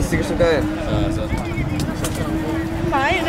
pasti kesukaan. Ah, so. Baik.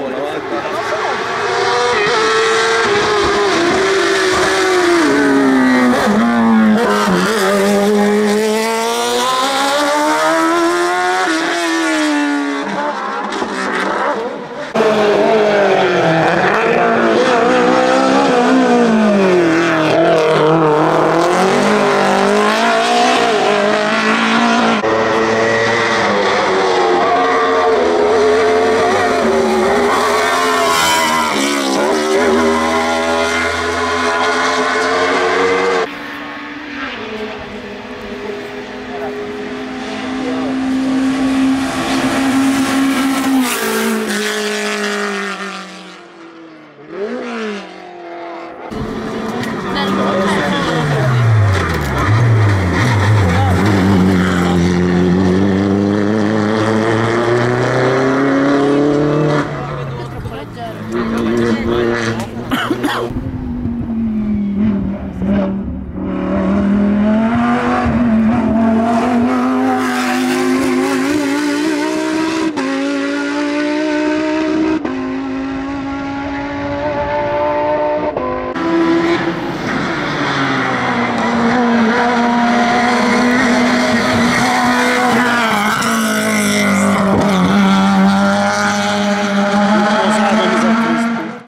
方が長い。You're